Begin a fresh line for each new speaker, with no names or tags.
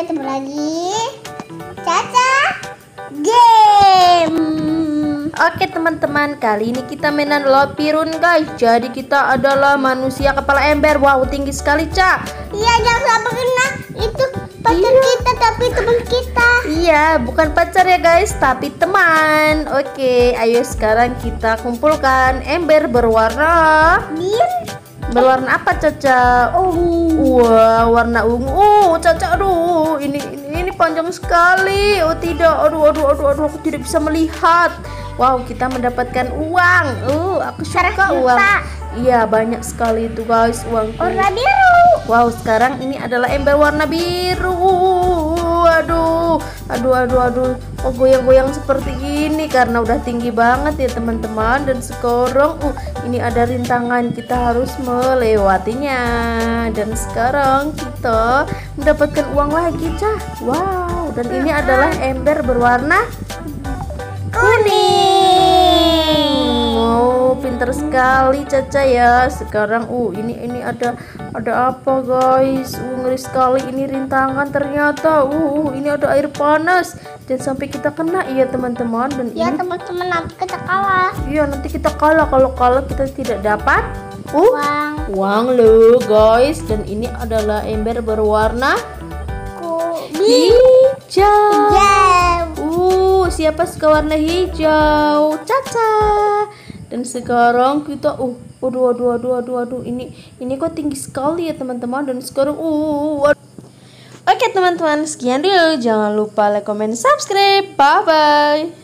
ketemu lagi. Caca Game.
Oke teman-teman, kali ini kita mainan Lopirun guys. Jadi kita adalah manusia kepala ember. Wow, tinggi sekali, Ca.
Iya, jangan sampai kena Itu pacar
Iya.
kita tapi teman kita.
Iya, bukan pacar ya guys, tapi teman. Oke, ayo sekarang kita kumpulkan ember berwarna.
Biar
Berwarna apa, Caca?
ungu.
Wah, warna ungu. Oh, Caca, aduh, ini, ini ini panjang sekali. Oh tidak, aduh, aduh, aduh, aduh, aku tidak bisa melihat. Wow, kita mendapatkan uang. Uh, aku suka uang. Iya, banyak sekali itu guys uang.
Warna biru
Wow, sekarang ini adalah ember warna biru. Aduh, aduh, aduh, aduh. Oh, goyang-goyang seperti ini karena udah tinggi banget ya teman-teman. Dan sekarang, uh, ini ada rintangan kita harus melewatinya. Dan sekarang kita mendapatkan uang lagi, cah. Wow, dan ini adalah ember berwarna kuning. Pinter sekali Caca ya. Sekarang uh ini ini ada ada apa guys? Uh ngeri sekali ini rintangan ternyata. Uh, uh, ini ada air panas dan sampai kita kena ya teman-teman dan
Ya
ini
teman-teman nanti kita kalah
iya nanti kita kalah kalau kalah kita tidak dapat uh
Uang
uang loh guys dan ini adalah ember berwarna hijau. Uh, siapa suka warna hijau? Caca. Dan sekarang kita uh aduh aduh aduh aduh aduh ini ini kok tinggi sekali ya teman-teman. Dan sekarang uh aduh. Oke teman-teman sekian dulu. Jangan lupa like comment subscribe. Bye bye